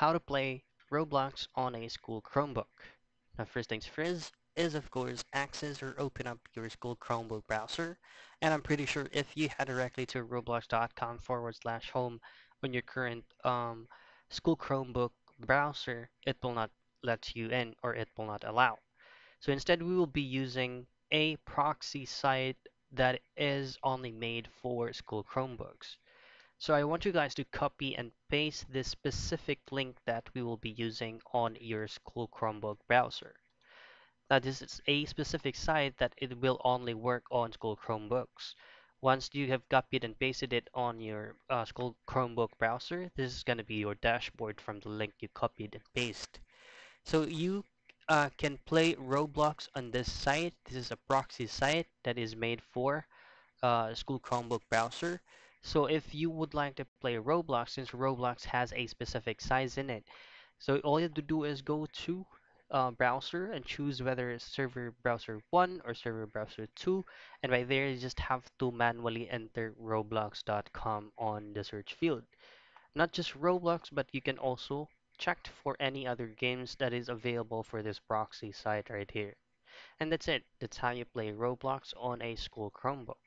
how to play Roblox on a school Chromebook. Now, first things first is, of course, access or open up your school Chromebook browser. And I'm pretty sure if you head directly to roblox.com forward slash home on your current um, school Chromebook browser, it will not let you in or it will not allow. So instead, we will be using a proxy site that is only made for school Chromebooks. So I want you guys to copy and paste this specific link that we will be using on your school Chromebook browser. Now this is a specific site that it will only work on school Chromebooks. Once you have copied and pasted it on your uh, school Chromebook browser, this is going to be your dashboard from the link you copied and pasted. So you uh, can play Roblox on this site. This is a proxy site that is made for uh, school Chromebook browser. So if you would like to play Roblox, since Roblox has a specific size in it, so all you have to do is go to uh, browser and choose whether it's server browser 1 or server browser 2 and right there you just have to manually enter roblox.com on the search field. Not just Roblox but you can also check for any other games that is available for this proxy site right here. And that's it. That's how you play Roblox on a school Chromebook